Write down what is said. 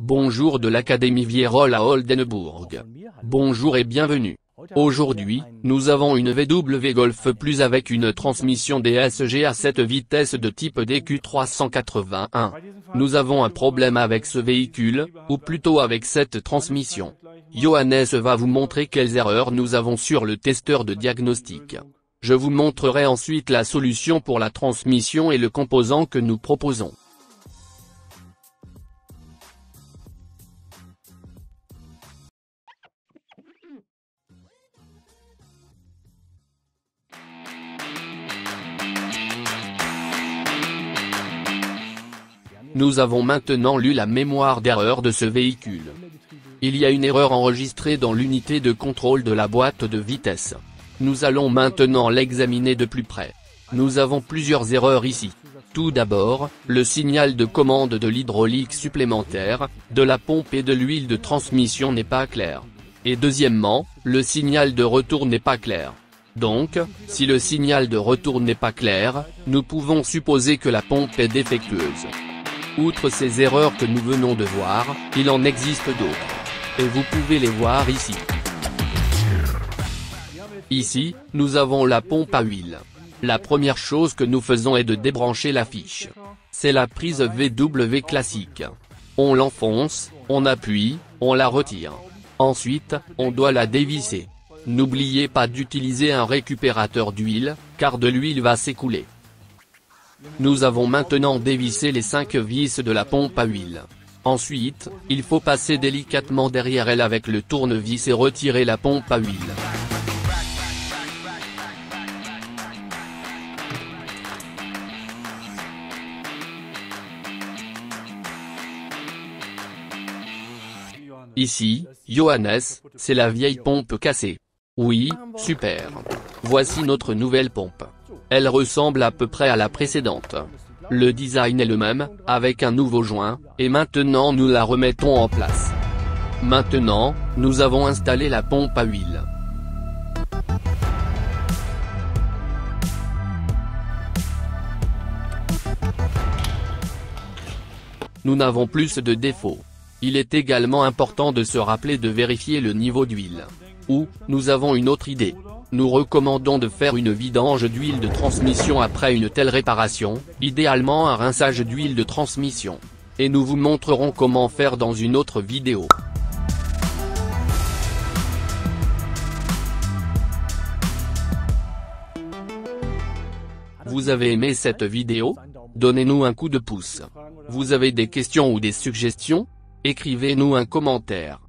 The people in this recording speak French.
Bonjour de l'Académie Vierol à Oldenburg. Bonjour et bienvenue. Aujourd'hui, nous avons une VW Golf Plus avec une transmission DSG à 7 vitesses de type DQ381. Nous avons un problème avec ce véhicule, ou plutôt avec cette transmission. Johannes va vous montrer quelles erreurs nous avons sur le testeur de diagnostic. Je vous montrerai ensuite la solution pour la transmission et le composant que nous proposons. Nous avons maintenant lu la mémoire d'erreur de ce véhicule. Il y a une erreur enregistrée dans l'unité de contrôle de la boîte de vitesse. Nous allons maintenant l'examiner de plus près. Nous avons plusieurs erreurs ici. Tout d'abord, le signal de commande de l'hydraulique supplémentaire, de la pompe et de l'huile de transmission n'est pas clair. Et deuxièmement, le signal de retour n'est pas clair. Donc, si le signal de retour n'est pas clair, nous pouvons supposer que la pompe est défectueuse. Outre ces erreurs que nous venons de voir, il en existe d'autres. Et vous pouvez les voir ici. Ici, nous avons la pompe à huile. La première chose que nous faisons est de débrancher la fiche. C'est la prise VW classique. On l'enfonce, on appuie, on la retire. Ensuite, on doit la dévisser. N'oubliez pas d'utiliser un récupérateur d'huile, car de l'huile va s'écouler. Nous avons maintenant dévissé les 5 vis de la pompe à huile. Ensuite, il faut passer délicatement derrière elle avec le tournevis et retirer la pompe à huile. Ici, Johannes, c'est la vieille pompe cassée. Oui, super. Voici notre nouvelle pompe. Elle ressemble à peu près à la précédente. Le design est le même, avec un nouveau joint, et maintenant nous la remettons en place. Maintenant, nous avons installé la pompe à huile. Nous n'avons plus de défauts. Il est également important de se rappeler de vérifier le niveau d'huile. Ou, nous avons une autre idée. Nous recommandons de faire une vidange d'huile de transmission après une telle réparation, idéalement un rinçage d'huile de transmission. Et nous vous montrerons comment faire dans une autre vidéo. Vous avez aimé cette vidéo? Donnez-nous un coup de pouce. Vous avez des questions ou des suggestions? Écrivez-nous un commentaire.